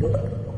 Thank you.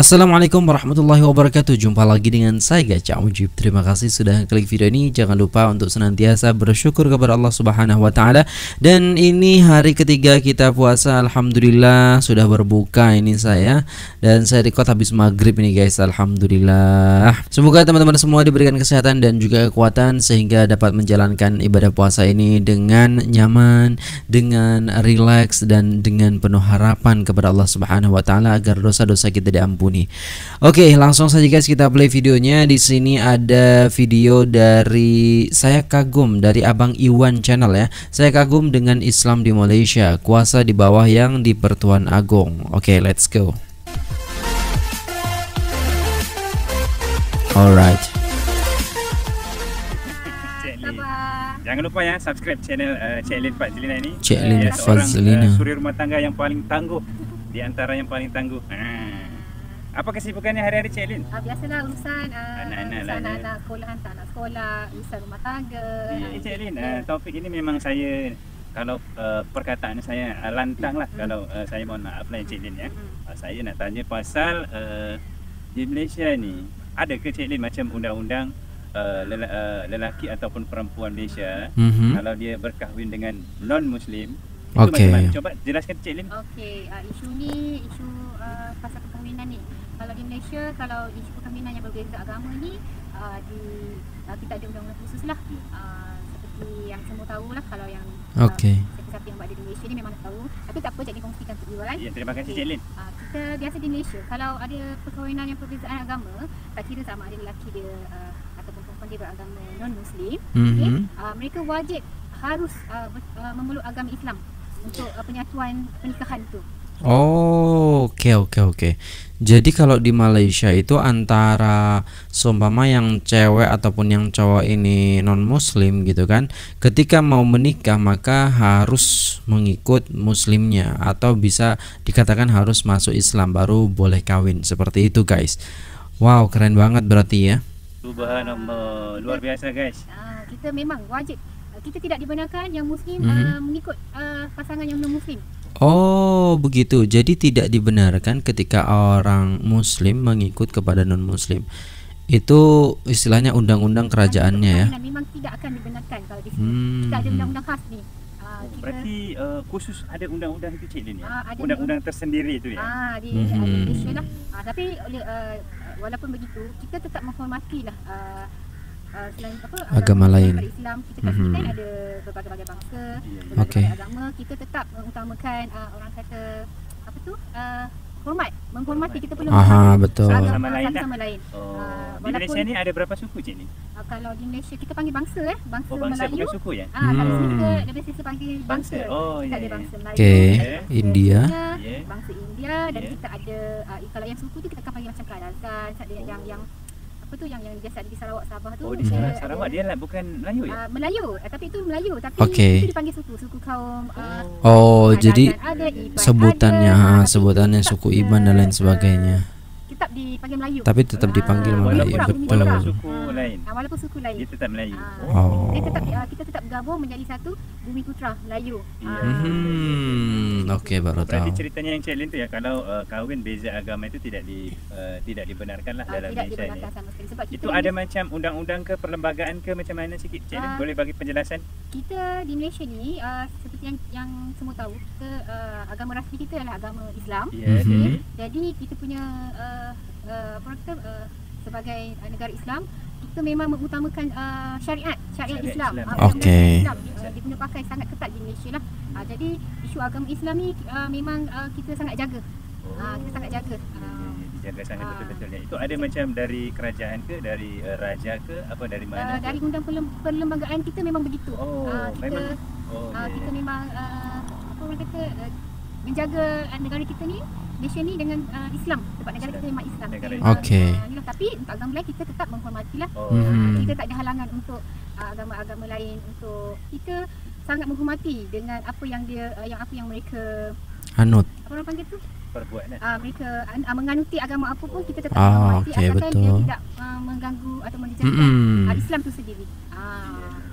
Assalamualaikum warahmatullahi wabarakatuh. Jumpa lagi dengan saya Gacha Mujib. Terima kasih sudah klik video ini. Jangan lupa untuk senantiasa bersyukur kepada Allah subhanahu wa ta'ala. Dan ini hari ketiga kita puasa. Alhamdulillah Sudah berbuka ini saya. Dan saya record habis maghrib ini guys. Alhamdulillah. Semoga teman-teman semua diberikan kesehatan dan juga kekuatan Sehingga dapat menjalankan ibadah puasa ini Dengan nyaman Dengan relax Dan dengan penuh harapan kepada Allah subhanahu wa ta'ala Agar dosa-dosa kita diampuni nih. Oke, langsung saja guys kita play videonya. Di sini ada video dari saya kagum dari Abang Iwan channel ya. Saya kagum dengan Islam di Malaysia, kuasa di bawah yang di Pertuan Agung. Oke, let's go. Alright. Jangan lupa ya subscribe channel uh, Cik Lin Fazlina ini. Cik Lin uh, Fazlina. Uh, suri rumah tangga yang paling tangguh di antara yang paling tangguh. Uh. Apa kesibukannya hari-hari Cik Lin? Uh, biasalah urusan uh, anak-anak lah, anak, anak sekolah, tak nak sekolah, urusan rumah tangga. Ya, uh, Cik Lin, uh, topik ini memang saya kalau uh, perkataan saya uh, lantang lah hmm. kalau uh, saya mohon maaf lah Cik Lin ya. Hmm. Uh, saya nak tanya pasal uh, di Malaysia ni ada ke Cik Lin macam undang-undang uh, lel- uh, lelaki ataupun perempuan Malaysia mm-hmm. kalau dia berkahwin dengan non-Muslim Okey. Coba jelaskan Cik Lin. Okey, uh, isu ni isu uh, pasal perkahwinan ni kalau di Malaysia kalau isu perkahwinan yang berbeza agama ni uh, di uh, kita ada undang-undang khusus lah uh, seperti yang semua tahu lah kalau yang okay. uh, siapa yang buat di Malaysia ni memang tahu tapi tak apa jadi kongsikan untuk you kan ya, terima kasih okay. Cik Lin uh, kita biasa di Malaysia kalau ada perkahwinan yang perbezaan agama tak kira sama ada lelaki dia uh, ataupun perempuan dia beragama non-muslim mm-hmm. okay, uh, mereka wajib harus uh, uh, memeluk agama Islam untuk uh, penyatuan pernikahan tu Oh, oke okay, oke okay, oke. Okay. Jadi kalau di Malaysia itu antara seumpama yang cewek ataupun yang cowok ini non muslim gitu kan, ketika mau menikah maka harus mengikut muslimnya atau bisa dikatakan harus masuk Islam baru boleh kawin seperti itu guys. Wow, keren banget berarti ya. Subhanallah, luar biasa guys. Uh, kita memang wajib kita tidak dibenarkan yang muslim mm -hmm. uh, mengikut uh, pasangan yang non muslim. Oh, begitu. Jadi tidak dibenarkan ketika orang muslim mengikut kepada non-muslim. Itu istilahnya undang-undang kerajaannya ya. Memang tidak akan dibenarkan kalau di sini. Hmm. Kita ada undang-undang khas ni. Uh, Berarti uh, khusus ada undang-undang itu Cik ya? Uh, undang-undang tersendiri itu ya? Ah, di hmm. Malaysia lah. Uh, tapi uh, walaupun begitu, kita tetap menghormatilah uh, Uh, selain apa agama lain Islam kita mm-hmm. kan ada berbagai-bagai bangsa berbagai okay. agama kita tetap mengutamakan uh, orang kata apa tu uh, hormat menghormati kita perlu Aha, betul agama sama lain sama lain oh. uh, di Malaysia ni ada berapa suku cik ni uh, kalau di Malaysia kita panggil bangsa eh bangsa, oh, bangsa Melayu bukan suku ya ah uh, hmm. kita dari sisi panggil bangsa, bangsa. oh ya, ada ya. bangsa Melayu okay. India yeah. bangsa India dan yeah. kita ada uh, kalau yang suku tu kita akan panggil macam Kadazan oh. yang yang apa tu yang yang biasa di Sarawak Sabah tu. Oh di Sarawak, Sarawak dia lah bukan Melayu ya? Uh, Melayu, uh, tapi itu Melayu tapi okay. itu dipanggil suku suku kaum uh, Oh, jadi ada, Iban, sebutannya ada, ha, sebutannya suku Iban dan lain sebagainya tetap dipanggil Melayu. Tapi tetap ah, dipanggil Melayu. Walaupun betul. Walaupun suku lain. Ah, walaupun suku lain. Dia tetap Melayu. Ah, oh. Dia tetap uh, kita tetap gabung menjadi satu Bumi Putra Melayu. Ah. Hmm. Okey, baru tahu. Berarti ceritanya yang challenge tu ya kalau uh, kahwin beza agama itu tidak di uh, tidak dibenarkan lah uh, dalam tidak Malaysia dibenarkan sama sekali sebab itu ada macam undang-undang ke perlembagaan ke macam mana sikit Cik uh, boleh bagi penjelasan? Kita di Malaysia ni uh, yang yang semua tahu kita uh, agama rasmi kita adalah agama Islam. Yeah, okay. Mhm. Jadi kita punya uh, uh, apa kata uh, sebagai negara Islam kita memang mengutamakan uh, syariat syariat, syariat Islam. Islam. Uh, Okey. Islam uh, dia punya pakai sangat ketat di Malaysia lah. Uh, jadi isu agama Islam ni uh, memang uh, kita sangat jaga. Uh, kita sangat jaga. Uh, jaga sangat uh, betul-betul ya. Itu ada macam dari kerajaan ke dari uh, raja ke apa dari mana? Uh, dari undang perlembagaan kita memang begitu. Oh, uh, kita memang oh, uh, kita memang uh, apa orang kata uh, menjaga negara kita ni Malaysia ni dengan uh, Islam sebab negara kita memang Islam. Okey. Uh, tapi untuk agama lain kita tetap menghormatilah. Oh. Hmm. Kita tak ada halangan untuk uh, agama-agama lain untuk kita sangat menghormati dengan apa yang dia uh, yang apa yang mereka anut. Apa orang panggil tu? Perbuat eh? Uh, mereka uh, menganuti agama apa pun kita tetap ah, menghormati okay, asalkan betul. dia tidak uh, mengganggu atau menjejaskan mm -hmm. uh, Islam tu sendiri. Ah. Uh.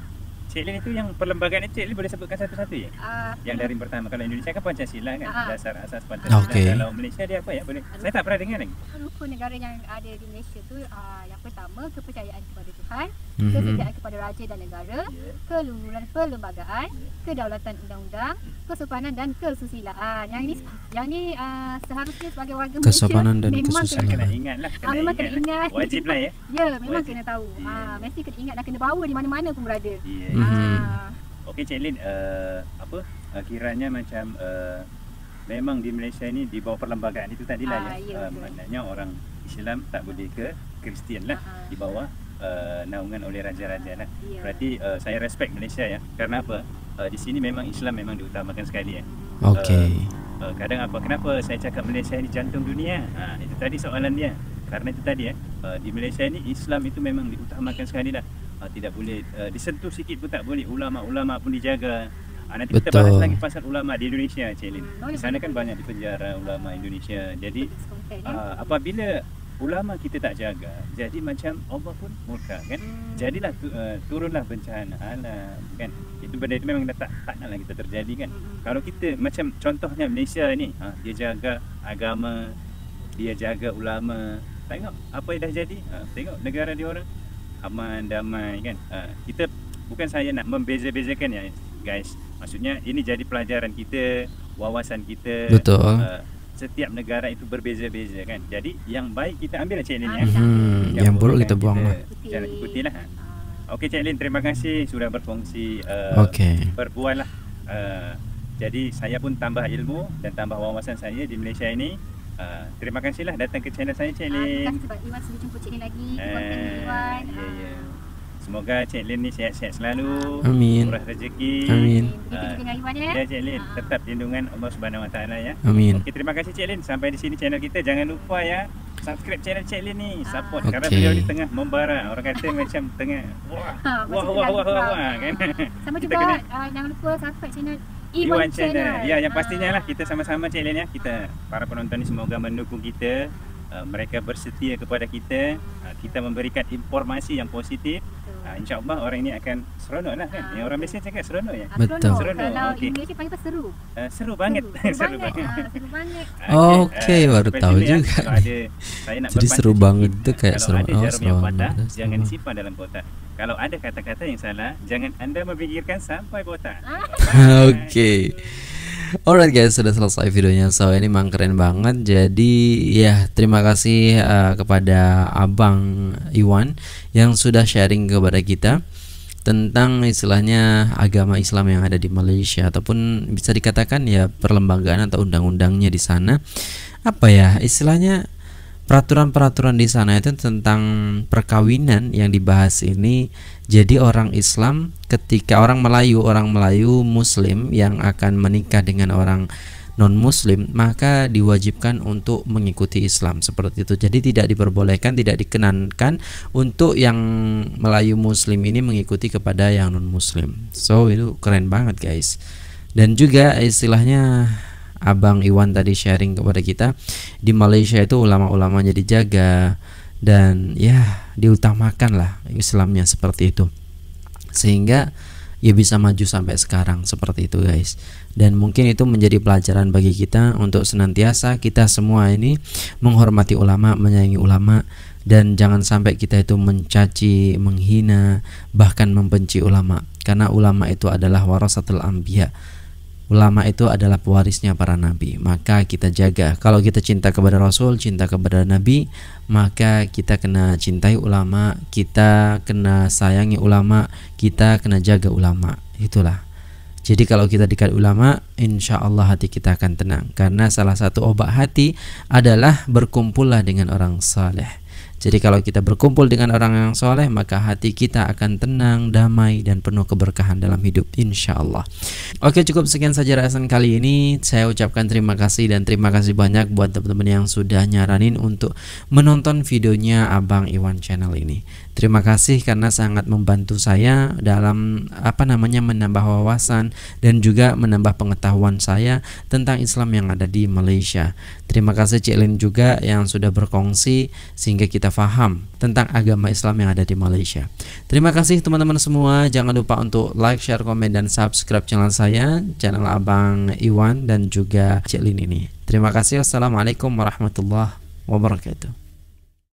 Cik Lin itu yang perlembagaan itu Cik Lin boleh sebutkan satu-satu ya? Uh, Yang dari pertama kalau Indonesia kan Pancasila kan Ah. dasar asas Pancasila. Okey. Kalau Malaysia dia apa ya? Boleh. Saya tak pernah dengar lagi. rukun negara yang ada di Malaysia tu uh, yang pertama kepercayaan kepada Tuhan, Mhm. kesetiaan kepada raja dan negara, Ya. keluhuran perlembagaan, Ya. kedaulatan undang-undang, kesopanan dan kesusilaan. Yang ini yang ni uh, seharusnya sebagai warga Kesopanan dan Malaysia memang kesusilaan. Kena kena ingat lah. Ah, memang kena ingat. Wajib lah ya. Ya, memang Wajib. kena tahu. Ya. Ah, mesti kena ingat dan kena bawa di mana-mana pun berada. Ya. Mhm. Ah, Okey Cik Lin, uh, apa uh, kiranya macam uh, memang di Malaysia ni di bawah perlembagaan itu tadilah Ah, ya. ya, Uh, maknanya orang Islam tak boleh ke Kristian lah Ah, ah. di bawah uh, naungan oleh raja-raja lah. Ya. Berarti uh, saya respect Malaysia ya. Karena apa? Uh, di sini memang Islam memang diutamakan sekali ya. Okey. Uh, kadang apa kenapa saya cakap Malaysia ni jantung dunia? Ha, itu tadi soalan dia. Karena itu tadi ya. Uh, di Malaysia ni Islam itu memang diutamakan sekali lah. Uh, tidak boleh uh, disentuh sikit pun tak boleh. Ulama-ulama pun dijaga. Uh, nanti kita Betul. bahas lagi pasal ulama di Indonesia, Cik Lin. Hmm, Di sana kan banyak di penjara ulama Indonesia. Jadi uh, apabila ulama kita tak jaga, jadi macam Allah pun murka kan? Hmm. Jadilah tu, uh, turunlah bencana alam kan. Itu benda itu memang dah tak tak naklah kita terjadi kan. Kalau kita macam contohnya Malaysia ni, ha, dia jaga agama, dia jaga ulama. Tengok apa yang dah jadi. Ha, tengok negara dia orang aman damai kan. Ha, kita bukan saya nak membeza-bezakan ya guys. Maksudnya ini jadi pelajaran kita, wawasan kita. Betul. Ha, setiap negara itu berbeza-beza kan. Jadi yang baik kita ambil lah Cik Lin ya. Hmm, yang buruk kita buang lah. Jangan ikutilah. Ha. Okey Cik Lin, terima kasih sudah berkongsi uh, Okey. berbual lah. Uh, jadi saya pun tambah ilmu dan tambah wawasan saya di Malaysia ini. Uh, terima kasihlah datang ke channel saya Cik Ah, terima Lin. kasih sebab Iwan sudah jumpa Cik Lin lagi. Terima kasih Eh, Iwan. ya, ya. Semoga Cik Lin ni sihat-sihat selalu. Amin. Murah rezeki. Amin. Dengan Iwan ya. Ya Cik Lin, Ah. tetap lindungan Allah Subhanahu Wa Taala ya. Amin. Okey, terima kasih Cik Lin. Sampai di sini channel kita. Jangan lupa ya subscribe channel Cik Lin ni. Support Ah. kerana beliau ni tengah membara. Orang kata macam tengah wah Ha, wah macam wah tu wah lah. wah, wah kan. Sama Kita juga kena- uh, jangan lupa subscribe channel Iwan Iwan, Channel. Ya, yang Ah. pastinya lah kita sama-sama Cik Lin ya. Kita para penonton ni semoga mendukung kita. Uh, mereka bersetia kepada kita. Uh, kita memberikan informasi yang positif. Uh, InsyaAllah orang ini akan seronok lah kan. Ah, Yang orang. Malaysia cakap seronok ya. Ah, Betul. Seronok. Seronok, Kalau okey. English panggil apa seru. Uh, seru banget. Seru, seru banget. Ah, seru banget. Okey, eh, baru sampai tahu sini ya. juga. Kalau ada, saya nak Jadi seru banget tu kayak Kalau seru- ada oh, jarum yang seronok. patah, Seronok. jangan disimpan dalam kotak. Kalau ada kata-kata yang salah, jangan anda memikirkan sampai kotak. Ah. Alright guys, sudah selesai videonya. So ini memang keren banget. Jadi ya terima kasih uh, kepada Abang Iwan yang sudah sharing kepada kita tentang istilahnya agama Islam yang ada di Malaysia ataupun bisa dikatakan ya perlembagaan atau undang-undangnya di sana. Apa ya istilahnya peraturan-peraturan di sana itu tentang perkawinan yang dibahas ini jadi orang Islam ketika orang Melayu orang Melayu Muslim yang akan menikah dengan orang non Muslim maka diwajibkan untuk mengikuti Islam seperti itu. Jadi tidak diperbolehkan tidak dikenankan untuk yang Melayu Muslim ini mengikuti kepada yang non Muslim so itu keren banget guys. Dan juga istilahnya Abang Iwan tadi sharing kepada kita di Malaysia itu ulama-ulamanya dijaga dan ya diutamakan lah Islamnya seperti itu. Sehingga ya bisa maju sampai sekarang seperti itu guys. Dan mungkin itu menjadi pelajaran bagi kita untuk senantiasa kita semua ini menghormati ulama menyayangi ulama dan jangan sampai kita itu mencaci menghina bahkan membenci ulama. Karena ulama itu adalah warasatul anbiya Ulama itu adalah pewarisnya para nabi. Maka kita jaga. Kalau kita cinta kepada Rasul, cinta kepada Nabi, maka kita kena cintai ulama, kita kena sayangi ulama, kita kena jaga ulama. Itulah. Jadi kalau kita dekat ulama, insya Allah hati kita akan tenang. Karena salah satu obat hati adalah berkumpullah dengan orang saleh. Jadi kalau kita berkumpul dengan orang yang soleh maka hati kita akan tenang, damai dan penuh keberkahan dalam hidup insya Allah. Oke cukup sekian saja rasan kali ini. Saya ucapkan terima kasih dan terima kasih banyak buat teman-teman yang sudah nyaranin untuk menonton videonya Abang Iwan channel ini. Terima kasih karena sangat membantu saya dalam apa namanya menambah wawasan dan juga menambah pengetahuan saya tentang Islam yang ada di Malaysia. Terima kasih Cik Lin juga yang sudah berkongsi sehingga kita kita faham tentang agama Islam yang ada di Malaysia. Terima kasih teman-teman semua. Jangan lupa untuk like, share, komen dan subscribe channel saya, channel Abang Iwan dan juga Cik Lin ini. Terima kasih. Assalamualaikum warahmatullahi wabarakatuh.